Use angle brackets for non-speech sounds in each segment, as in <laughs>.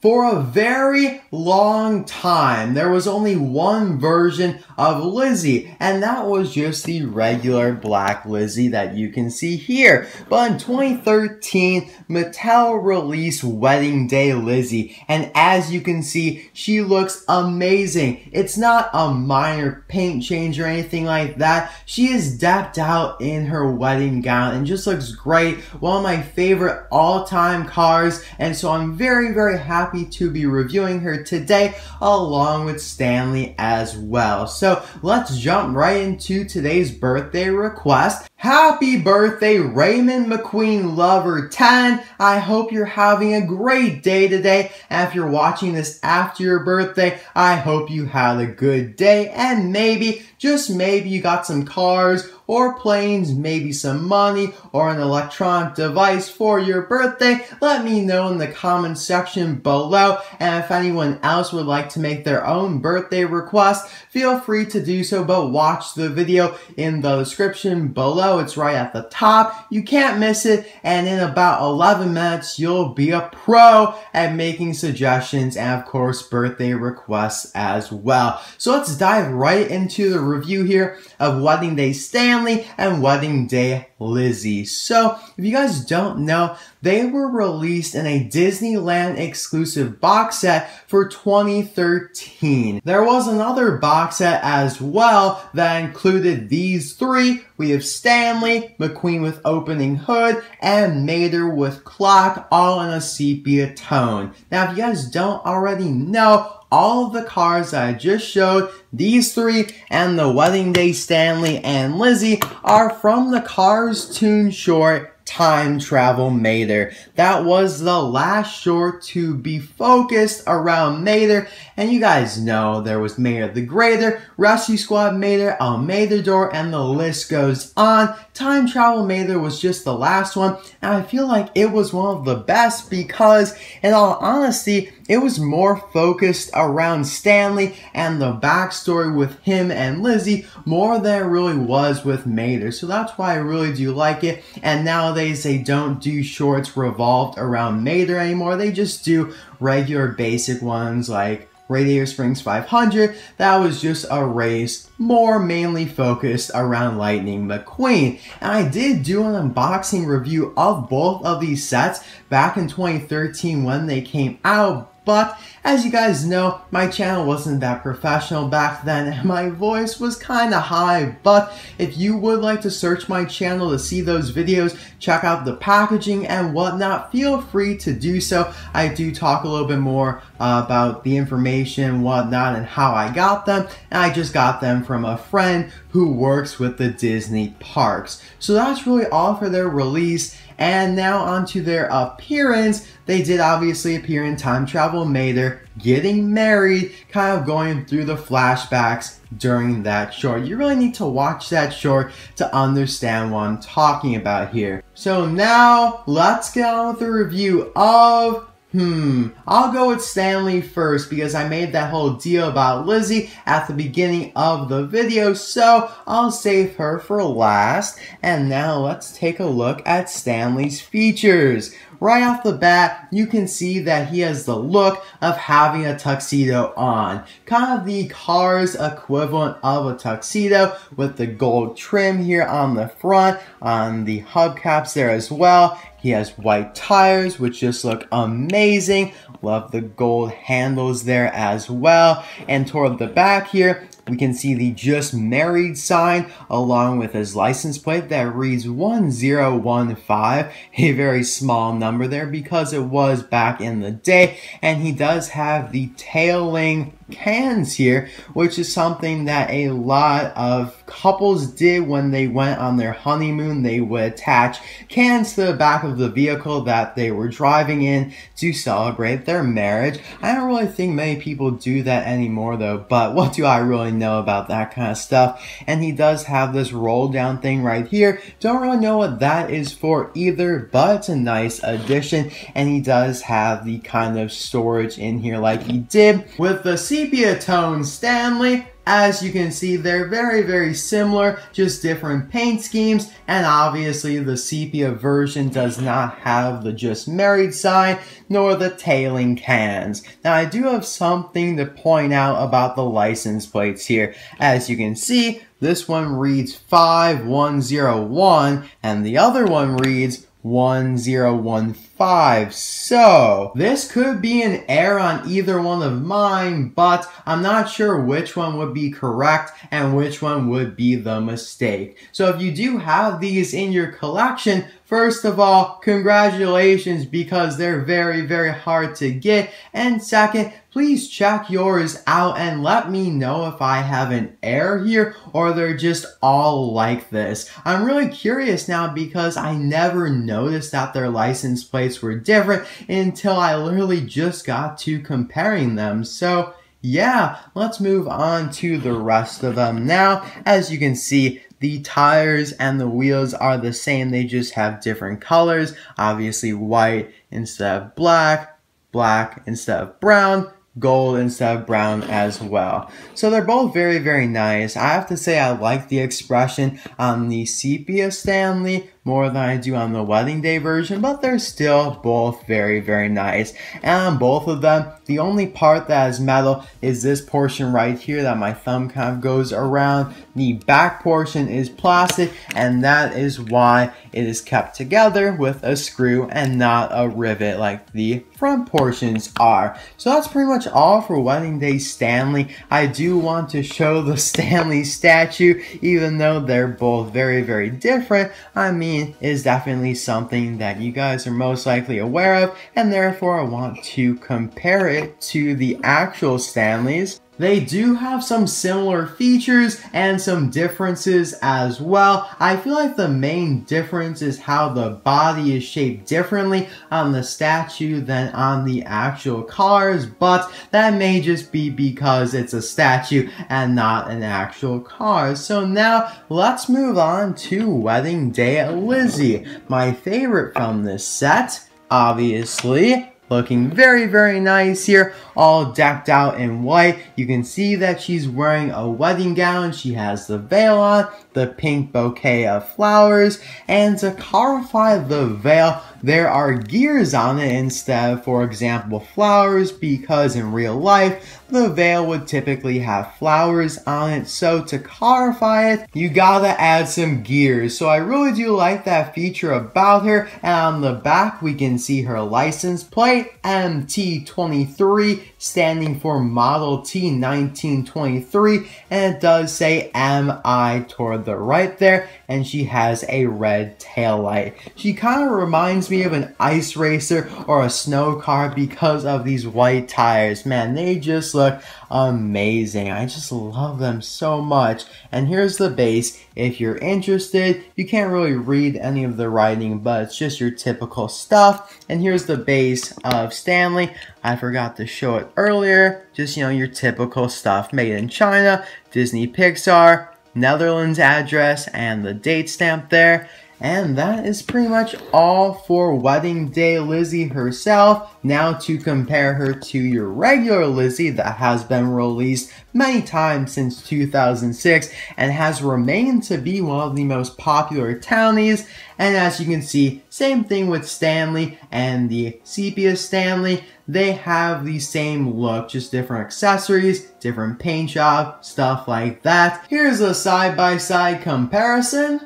For a very long time, there was only one version of Lizzie, and that was just the regular black Lizzie that you can see here. But in 2013, Mattel released Wedding Day Lizzie, and as you can see, she looks amazing. It's not a minor paint change or anything like that. She is decked out in her wedding gown and just looks great. One of my favorite all-time cars, and so I'm very, very happy happy to be reviewing her today along with Stanley as well. So let's jump right into today's birthday request. Happy birthday, Raymond McQueen Lover 10. I hope you're having a great day today. And if you're watching this after your birthday, I hope you had a good day and maybe, just maybe you got some cars or planes, maybe some money or an electronic device for your birthday, let me know in the comment section below. And if anyone else would like to make their own birthday request, feel free to do so, but watch the video in the description below. It's right at the top. You can't miss it. And in about 11 minutes, you'll be a pro at making suggestions and of course birthday requests as well. So let's dive right into the review here of Wedding Day Stanley and Wedding Day Lizzie. So, if you guys don't know, they were released in a Disneyland exclusive box set for 2013. There was another box set as well that included these three. We have Stanley, McQueen with opening hood, and Mater with clock, all in a sepia tone. Now, if you guys don't already know, all the cars I just showed, these three and the Wedding Day Stanley and Lizzie are from the Cars Toon short time travel Mater. That was the last short to be focused around Mater, and you guys know there was Mater the Greater, Rescue Squad Mater, El Materdor, and the list goes on. Time Travel Mater was just the last one, and I feel like it was one of the best because, in all honesty, it was more focused around Stanley and the backstory with him and Lizzie more than it really was with Mater. So that's why I really do like it. And nowadays they don't do shorts revolved around Mater anymore. They just do regular basic ones like Radiator Springs 500, that was just a race more mainly focused around Lightning McQueen. And I did do an unboxing review of both of these sets back in 2013 when they came out, but as you guys know, my channel wasn't that professional back then and my voice was kinda high, but if you would like to search my channel to see those videos, check out the packaging and whatnot, feel free to do so. I do talk a little bit more uh, about the information, whatnot, and how I got them, and I just got them from a friend who works with the Disney parks. So that's really all for their release, and now onto their appearance. They did obviously appear in Time Travel Mater, getting married, kind of going through the flashbacks during that short. You really need to watch that short to understand what I'm talking about here. So now, let's get on with the review of Hmm, I'll go with Stanley first because I made that whole deal about Lizzie at the beginning of the video, so I'll save her for last. And now let's take a look at Stanley's features. Right off the bat, you can see that he has the look of having a tuxedo on. Kind of the car's equivalent of a tuxedo with the gold trim here on the front, on the hubcaps there as well. He has white tires, which just look amazing. Love the gold handles there as well. And toward the back here, we can see the just married sign along with his license plate that reads 1015, a very small number there because it was back in the day. And he does have the tailing cans here, which is something that a lot of couples did when they went on their honeymoon. They would attach cans to the back of the vehicle that they were driving in to celebrate their marriage. I don't really think many people do that anymore though, but <laughs> what do I really know about that kind of stuff? And he does have this roll down thing right here. Don't really know what that is for either, but it's a nice addition. And he does have the kind of storage in here like he did with the sepia tone Stanley As you can see, they're very, very similar, just different paint schemes, and obviously the sepia version does not have the just married sign, nor the tailing cans. Now I do have something to point out about the license plates here. As you can see, this one reads 5101 and the other one reads 1015. So, this could be an error on either one of mine, but I'm not sure which one would be correct and which one would be the mistake. So if you do have these in your collection, First of all, congratulations because they're very, very hard to get. And second, please check yours out and let me know if I have an error here or they're just all like this. I'm really curious now because I never noticed that their license plates were different until I literally just got to comparing them. So yeah, let's move on to the rest of them now. As you can see, the tires and the wheels are the same, they just have different colors. Obviously, white instead of black, black instead of brown, gold instead of brown as well. So they're both very, very nice. I have to say I like the expression on the sepia Stanley more than I do on the wedding day version, but they're still both very, very nice. And on both of them, the only part that is metal is this portion right here that my thumb kind of goes around. The back portion is plastic, and that is why it is kept together with a screw and not a rivet like the front portions are. So that's pretty much all for Wedding Day Stanley. I do want to show the <laughs> Stanley statue, even though they're both very, very different. I mean, is definitely something that you guys are most likely aware of, and therefore I want to compare it to the actual Stanleys. They do have some similar features and some differences as well. I feel like the main difference is how the body is shaped differently on the statue than on the actual cars, but that may just be because it's a statue and not an actual car. So now let's move on to Wedding Day Lizzie, my favorite from this set obviously looking very, very nice here, all decked out in white. You can see that she's wearing a wedding gown. She has the veil on, the pink bouquet of flowers, and to clarify the veil, there are gears on it instead for example, flowers, because in real life, the veil would typically have flowers on it. So to clarify it, you gotta add some gears. So I really do like that feature about her. And on the back, we can see her license plate, MT23, standing for Model T 1923. And it does say MI toward the right there. And she has a red tail light. She kind of reminds me of an ice racer or a snow car because of these white tires. Man, they just look amazing. I just love them so much. And here's the base. If you're interested, you can't really read any of the writing, but it's just your typical stuff. And here's the base of Stanley. I forgot to show it earlier. Just, you know, your typical stuff made in China, Disney Pixar, Netherlands address, and the date stamp there. And that is pretty much all for Wedding Day Lizzie herself. Now to compare her to your regular Lizzie that has been released many times since 2006 and has remained to be one of the most popular townies. And as you can see, same thing with Stanley and the Sepia Stanley. They have the same look, just different accessories, different paint job, stuff like that. Here's a side-by-side -side comparison.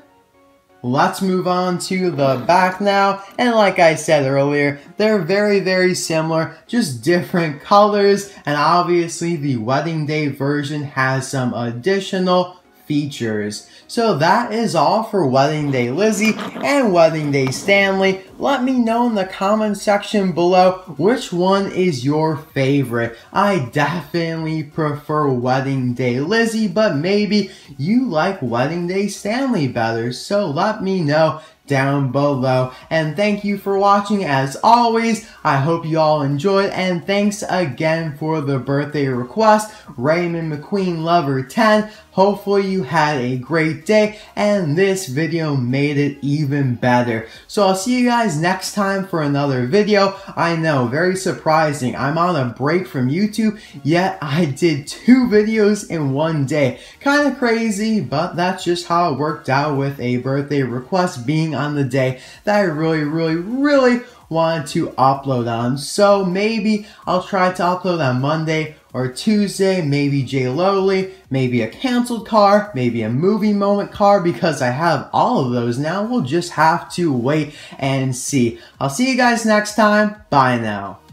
Let's move on to the back now. And like I said earlier, they're very, very similar, just different colors. And obviously the wedding day version has some additional features. So that is all for Wedding Day Lizzie and Wedding Day Stanley. Let me know in the comment section below which one is your favorite. I definitely prefer Wedding Day Lizzie, but maybe you like Wedding Day Stanley better. So let me know down below. And thank you for watching as always. I hope you all enjoyed and thanks again for the birthday request. Raymond McQueen Lover 10. Hopefully you had a great day and this video made it even better. So I'll see you guys next time for another video. I know, very surprising. I'm on a break from YouTube, yet I did two videos in one day. Kind of crazy, but that's just how it worked out with a birthday request being on the day that I really, really, really wanted to upload on. So maybe I'll try to upload on Monday or Tuesday, maybe J Lowly, maybe a canceled car, maybe a movie moment car because I have all of those now. We'll just have to wait and see. I'll see you guys next time. Bye now.